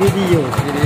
ที่